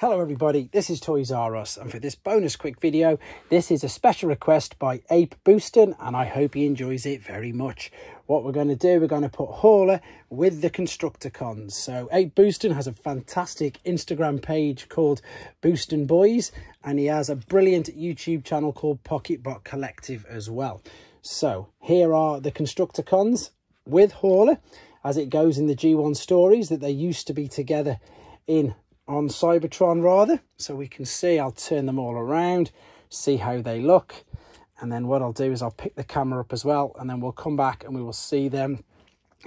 Hello everybody, this is Toys are Russ and for this bonus quick video, this is a special request by Ape Boosten and I hope he enjoys it very much. What we're going to do, we're going to put Hauler with the Constructicons. So Ape Boosten has a fantastic Instagram page called Boosten Boys and he has a brilliant YouTube channel called Pocketbot Collective as well. So here are the Constructicons with Hauler as it goes in the G1 stories that they used to be together in on Cybertron rather. So we can see, I'll turn them all around, see how they look. And then what I'll do is I'll pick the camera up as well. And then we'll come back and we will see them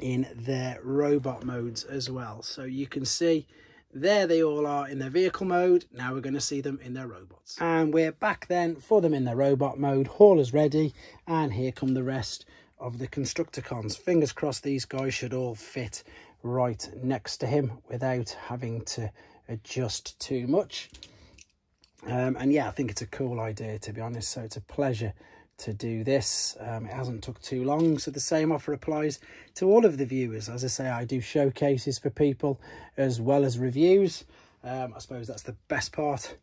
in their robot modes as well. So you can see there they all are in their vehicle mode. Now we're going to see them in their robots. And we're back then for them in their robot mode. Hauler's ready. And here come the rest of the Constructicons. Fingers crossed these guys should all fit right next to him without having to adjust too much. Um, and yeah, I think it's a cool idea, to be honest. So it's a pleasure to do this. Um, it hasn't took too long. So the same offer applies to all of the viewers. As I say, I do showcases for people as well as reviews. Um, I suppose that's the best part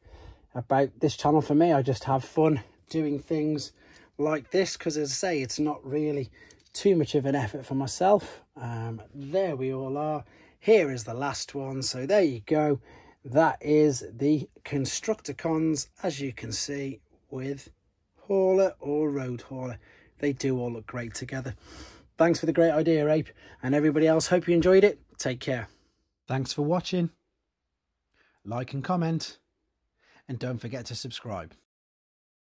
about this channel for me. I just have fun doing things like this because as I say, it's not really too much of an effort for myself. Um, there we all are. Here is the last one. So there you go. That is the Constructicons, as you can see, with Hauler or Road Hauler. They do all look great together. Thanks for the great idea, Ape. And everybody else, hope you enjoyed it. Take care. Thanks for watching. Like and comment. And don't forget to subscribe.